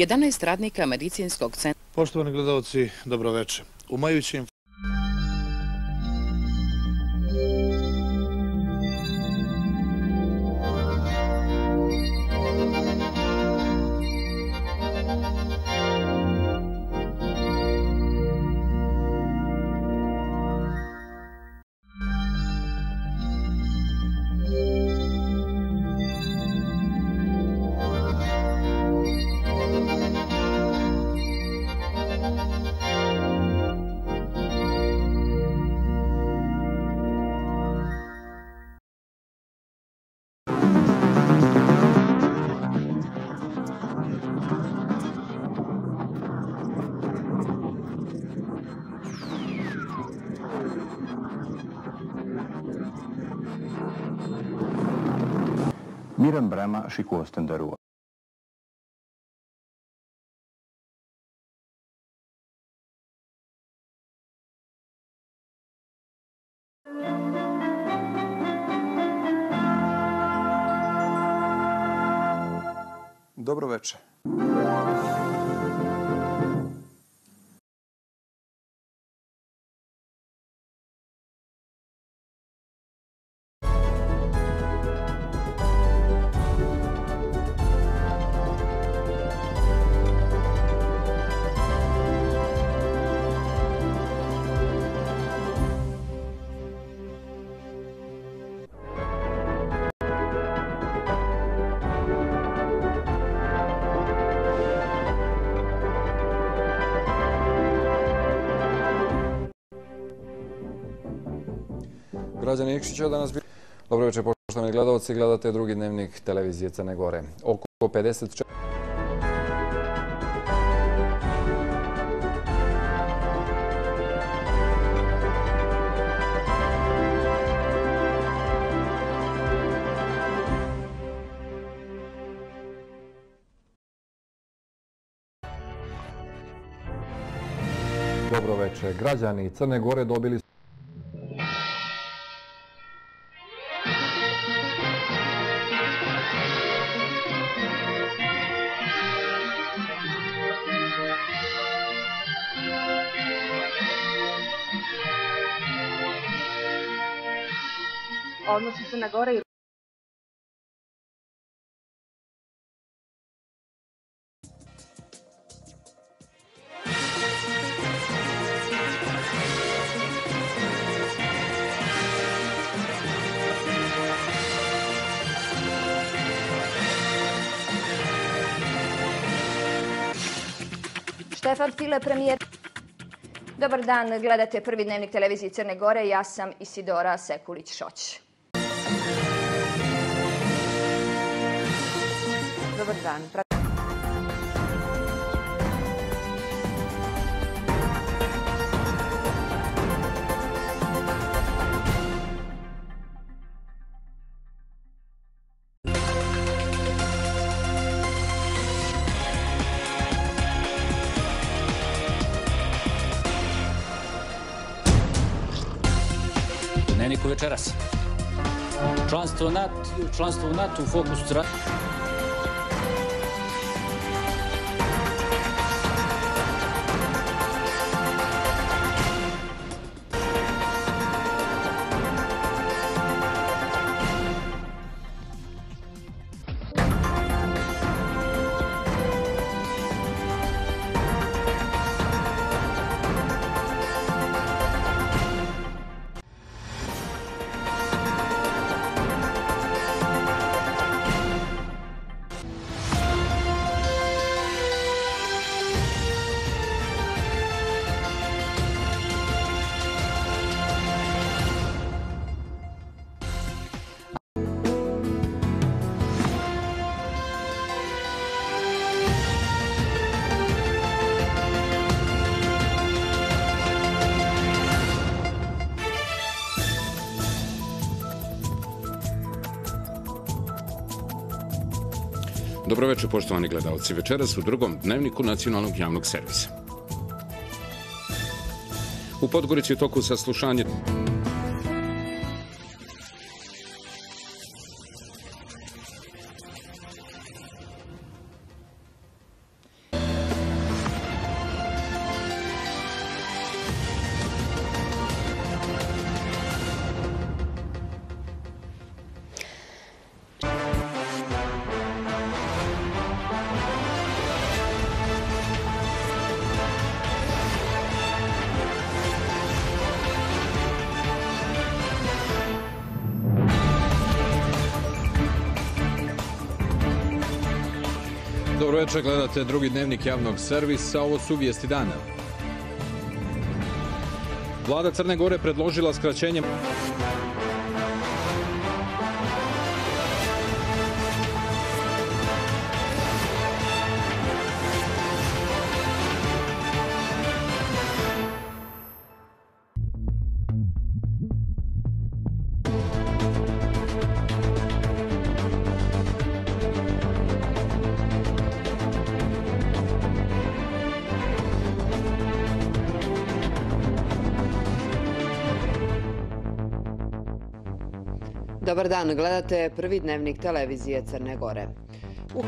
11 radnika medicinskog centra. Poštovani gledalci, dobroveče. Umajući Miren Brema skikosten derå. Dobro večer. Građani Ikšića danas bilo. Dobro večer, poštovani gledalci, gledate drugi dnevnik televizije Crne Gore. Oko 54... Dobro večer. Građani Crne Gore dobili odnosi Crna Gora i Štefan File, premijer. Dobar dan, gledate prvi dnevnik televizije Crne Gore. Ja sam Isidora Sekulić-Šoć. Добар дан. Не некој вечерас. Членство на членство на НАТО у фокус Dobroveče, poštovani gledalci. Večeras u drugom dnevniku nacionalnog javnog servisa. U Podgorici je toku saslušanja... Dobro večer, gledate drugi dnevnik javnog servisa, ovo su vijesti dana. Vlada Crne Gore predložila skraćenje... Dobar dan, gledate prvi dnevnik televizije Crne Gore. U...